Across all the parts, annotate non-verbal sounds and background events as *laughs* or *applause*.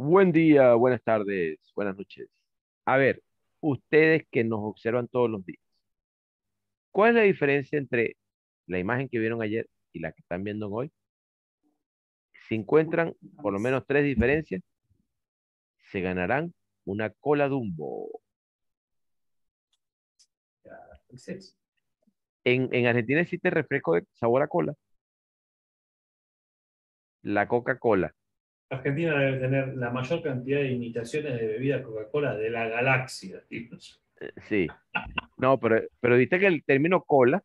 Buen día, buenas tardes, buenas noches. A ver, ustedes que nos observan todos los días, ¿cuál es la diferencia entre la imagen que vieron ayer y la que están viendo hoy? Si encuentran por lo menos tres diferencias, se ganarán una cola Dumbo. En, en Argentina existe refresco de sabor a cola. La Coca-Cola. Argentina debe tener la mayor cantidad de imitaciones de bebidas Coca-Cola de la galaxia. Eh, Sí. No, pero, pero viste que el término cola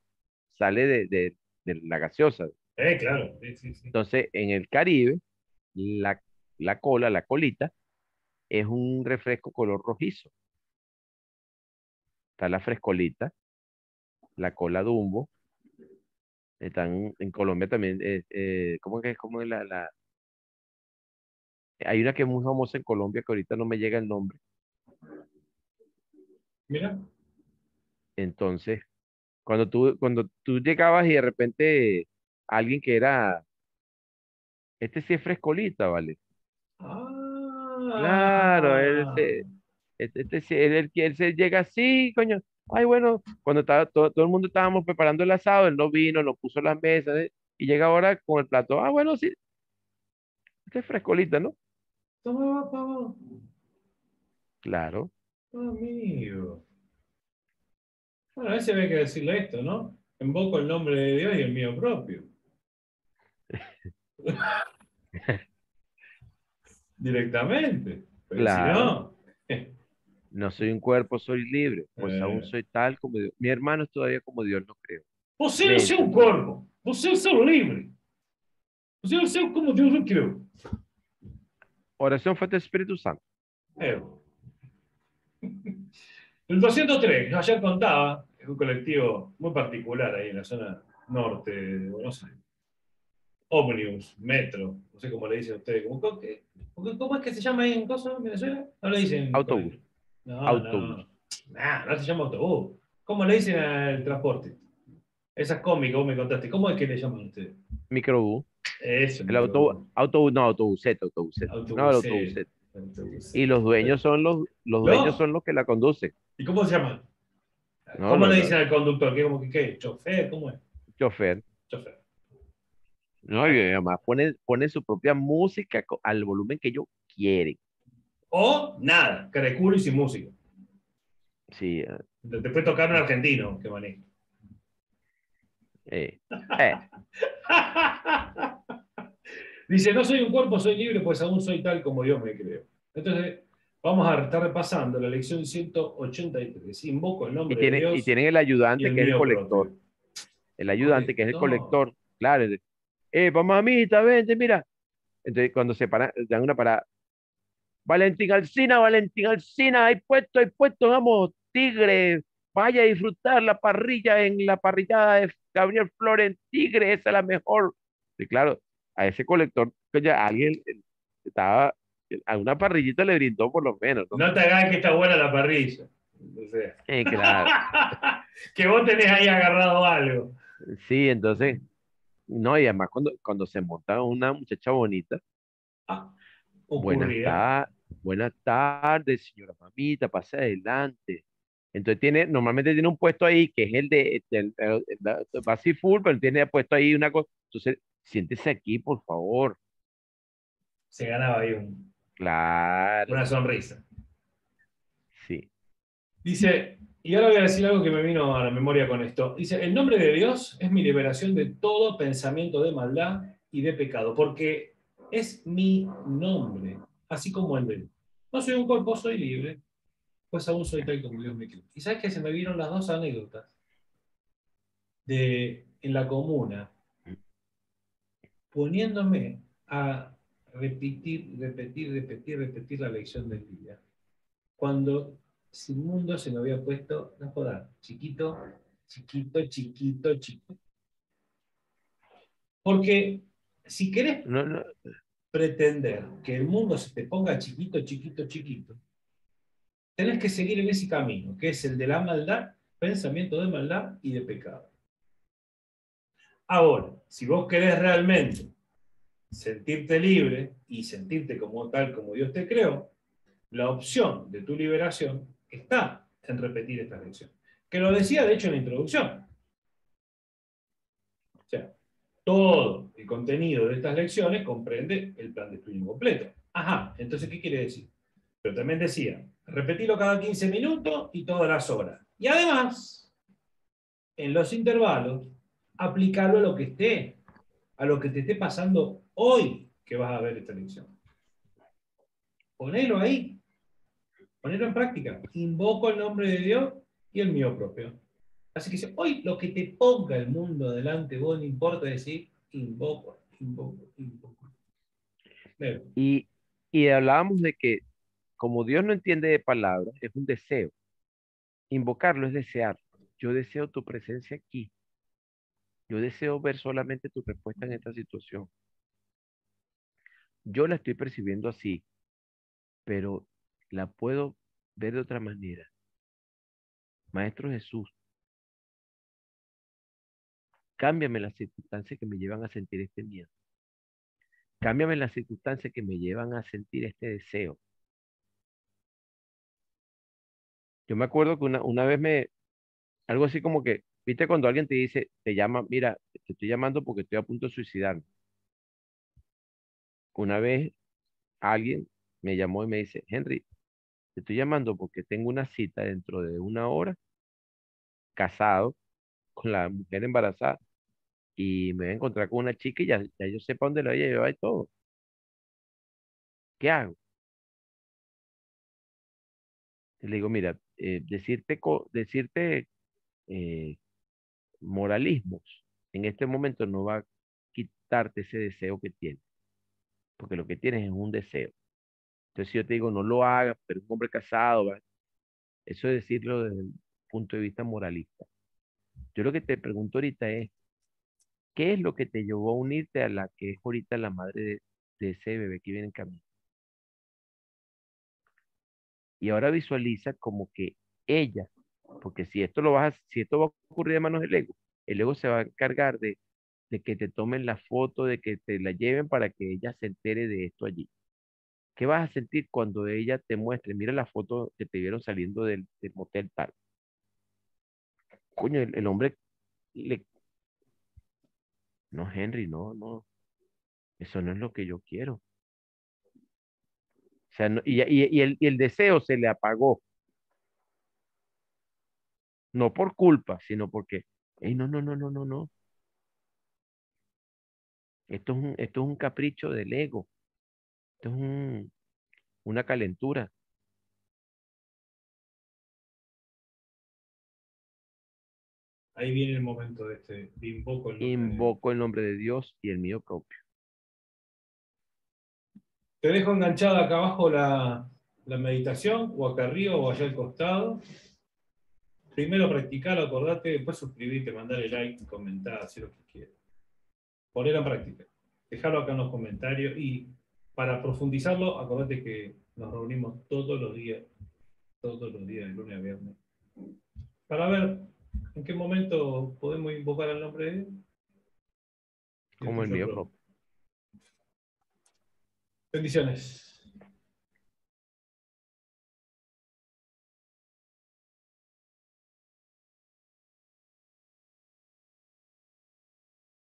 sale de, de- de la gaseosa. Eh, claro. Sí, sí, sí. Entonces, en el Caribe, la, la cola, la colita, es un refresco color rojizo. Está la frescolita, la cola Dumbo. Están en Colombia también. eh, eh, ¿cómo que es? ¿Cómo es la, la- Hay una que es muy famosa en Colombia que ahorita no me llega el nombre. Mira. Entonces, cuando tú, cuando tú llegabas y de repente alguien que era, este sí es frescolita, ¿vale? Ah. Claro, él se- Este, este sí, él, él, él se llega así, coño. Ay, bueno, cuando estaba, todo, todo el mundo estábamos preparando el asado, él no vino, no puso las mesas, ¿eh? y llega ahora con el plato. Ah, bueno, sí. Este es frescolita, ¿no? Toma, toma. Claro. Amigo. Bueno, a veces había que decirle esto, ¿no? Invoco el nombre de Dios y el mío propio. *laughs* Directamente. Pero Claro. si no, No soy un cuerpo, soy libre, pues aún Eh. soy tal como Dios. Mi hermano es todavía como Dios lo creó. você é o seu corpo. Você é o seu livre. Você é o seu como Deus o criou. Oración fuerte del Espíritu Santo. Eu. El 203, ayer contaba, es un colectivo muy particular ahí en la zona norte de Buenos Aires. Omnibus, metro, no sé cómo le dicen ustedes. ¿Cómo, es que se llama ahí en Cosa, en Venezuela? No le dicen. Autobús. No, Autobús. No, Nah, no se llama autobús. ¿Cómo le dicen al transporte? Esas cómicas, vos me contaste. ¿Cómo es que le llaman ustedes? Microbús. Eso. El autobús, autobús, no, autobuseta, autobuseta. No, el Autobuseta. autobuseta. Y los dueños son los, los ¿No? dueños son los que la conducen. ¿Y cómo se llaman? No, ¿Cómo no, le dicen al conductor? ¿Qué, como que, qué? ¿Chofer? ¿Cómo es? Chofer. Chofer. No, y además pone, pone su propia música al volumen que ellos quieren. O nada, cara de culo y sin música. Sí. eh, Después tocar un argentino que maneja. eh, *laughs* eh, Dice, no soy un cuerpo, soy libre, pues aún soy tal como Dios me creó. Entonces, vamos a estar repasando la lección 183. Invoco el nombre y, tiene, de Dios. y tienen el ayudante el que es el colector. propio. El ayudante que es el Colector. Claro. Eh, amiguita, vente, mira. Entonces, cuando se paran, dan una parada. Valentín Alcina, Valentín Alcina, hay puesto, hay puesto, vamos, Tigre, vaya a disfrutar la parrilla en la parrillada de Gabriel Flores, Tigre, esa es la mejor. Y claro, a ese colector, que ya alguien eh, estaba, a una parrillita le brindó por lo menos, ¿no? No te hagas que está buena la parrilla. O sea, Eh, claro. que vos tenés ahí agarrado algo. Sí, entonces, no, y además cuando, cuando se monta una muchacha bonita, Ah, buenas, ta- buenas tardes, señora mamita, pase adelante. Entonces tiene, normalmente tiene un puesto ahí que es el de, el- el- full, pero tiene puesto ahí una cosa. Entonces, siéntese aquí, por favor. Se ganaba ahí un- Claro, una sonrisa. sí. Dice, y ahora voy a decir algo que me vino a la memoria con esto. Dice, el nombre de Dios es mi liberación de todo pensamiento de maldad y de pecado, porque es mi nombre, así como el de él. No soy un cuerpo, soy libre, pues aún soy tal como Dios me creó. Y sabes que se me vieron las dos anécdotas de en la comuna, poniéndome a repetir, repetir, repetir, repetir la lección del día. Cuando sin mundo se me había puesto, no jodas, chiquito, chiquito, chiquito, chiquito. Porque si querés No, no, pretender que el mundo se te ponga chiquito, chiquito, chiquito, tenés que seguir en ese camino, que es el de la maldad, pensamiento de maldad y de pecado. Ahora, si vos querés realmente sentirte libre y sentirte como tal como Dios te creó, la opción de tu liberación está en repetir esta lección. Que lo decía de hecho en la introducción. O sea, todo el contenido de estas lecciones comprende el plan de estudio completo. Ajá, entonces, ¿qué quiere decir? Pero también decía, repetirlo cada 15 minutos y todas las horas. Y además, en los intervalos, aplicarlo a lo que esté, a lo que te esté pasando hoy que vas a ver esta lección. Ponelo ahí, ponelo en práctica. Invoco el nombre de Dios y el mío propio. Así que hoy lo que te ponga el mundo adelante, vos no importa decir, invoco, invoco, invoco. Y, y hablábamos de que como Dios no entiende de palabras, es un deseo. Invocarlo es desear. Yo deseo tu presencia aquí. Yo deseo ver solamente tu respuesta en esta situación. Yo la estoy percibiendo así, pero la puedo ver de otra manera. Maestro Jesús, cámbiame las circunstancias que me llevan a sentir este miedo. Cámbiame las circunstancias que me llevan a sentir este deseo. Yo me acuerdo que una, una vez me, algo así como que, viste cuando alguien te dice, te llama, mira, te estoy llamando porque estoy a punto de suicidarme. Una vez alguien me llamó y me dice, Henry, te estoy llamando porque tengo una cita dentro de una hora, casado, con la mujer embarazada, y me voy a encontrar con una chica y ya, ya yo sé para dónde la voy a llevar y todo. ¿Qué hago? le digo, mira, eh, decirte, decirte eh, moralismos en este momento no va a quitarte ese deseo que tienes, porque lo que tienes es un deseo. Entonces, si yo te digo, no lo hagas, pero un hombre casado, eso es decirlo desde el punto de vista moralista. Yo lo que te pregunto ahorita es, ¿qué es lo que te llevó a unirte a la que es ahorita la madre de, de ese bebé que viene en camino? Y ahora visualiza como que ella, porque si esto lo vas a, si esto va a ocurrir de manos del ego, el ego se va a encargar de, de que te tomen la foto, de que te la lleven para que ella se entere de esto allí. ¿Qué vas a sentir cuando ella te muestre? Mira la foto que te vieron saliendo del, motel tal. Coño, el, hombre le... No, Henry, no, no. Eso no es lo que yo quiero y, el, deseo se le apagó. No por culpa, sino porque, no, no, no, no, no, no. Esto es un, esto es un capricho del ego. Esto es una calentura. Ahí viene el momento de este. Invoco el Invoco el nombre de Dios y el mío propio. Te dejo enganchada acá abajo la, meditación, o acá arriba o allá al costado. Primero practicar, acordate, después suscribirte, mandar like, comentar, hacer lo que quieras. Poner en práctica. Dejarlo acá en los comentarios y para profundizarlo, acordate que nos reunimos todos los días, todos los días, de lunes a viernes, para ver en qué momento podemos invocar el nombre de Dios. Como el mío Bendiciones.